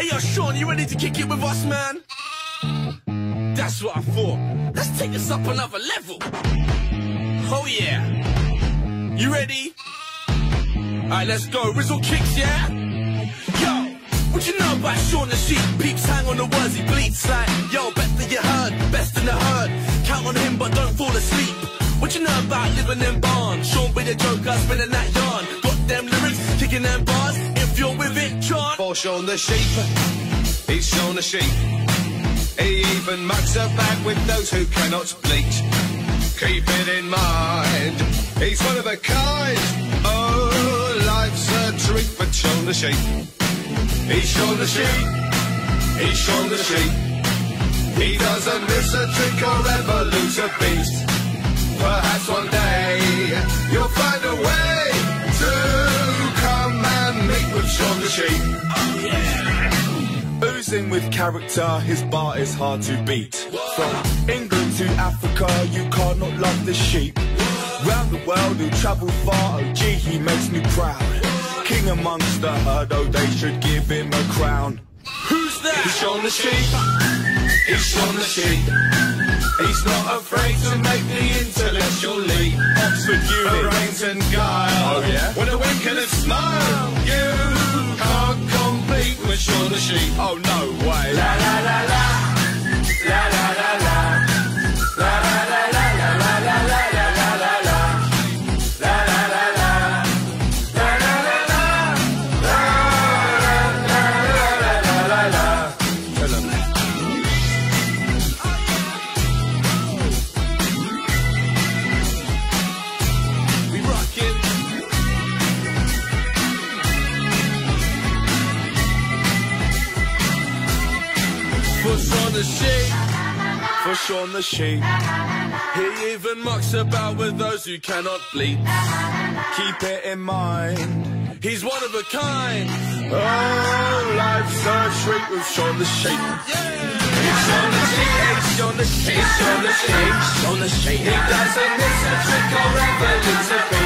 Hey, yo, Shaun, you ready to kick it with us, man? That's what I thought. Let's take this up another level. Oh, yeah. You ready? Alright, let's go. Rizzle kicks, yeah? Yo, what you know about Shaun the Sheep? Peeps hang on the words he bleats like, yo, bet that you heard, best in the herd. Count on him, but don't fall asleep. What you know about living in barn? Shaun be the joker, spinning that yarn. Got them lyrics, kicking them bars. If you're with it, John. For Shaun the sheep, he's Shaun the sheep. He even mucks about with those who cannot bleat. Keep it in mind, he's one of a kind. Oh, life's a treat for Sean the sheep. He's Shaun the sheep, he's Shaun the sheep. He doesn't miss a trick or ever lose a beat. Perhaps one Shaun the sheep. Oozing with character, his bar is hard to beat. From England to Africa, you can't not love the sheep. Round the world, he'll travel far, oh gee, he makes me proud. King amongst the herd, oh they should give him a crown. Who's that? He's on the sheep, he's on the sheep. He's not afraid to make the intellectual leap. Oxford Uni. Brains and guile. Oh, yeah? With a wink and a smile, Oh no. For Shaun the sheep. For Shaun the sheep, He even mucks about with those who cannot bleat. keep it in mind. He's one of a kind. Oh, life's a treat with Shaun the sheep. Shaun the sheep, he's Shaun the sheep, Shaun the sheep, Shaun the sheep. He doesn't miss a trick or ever lose a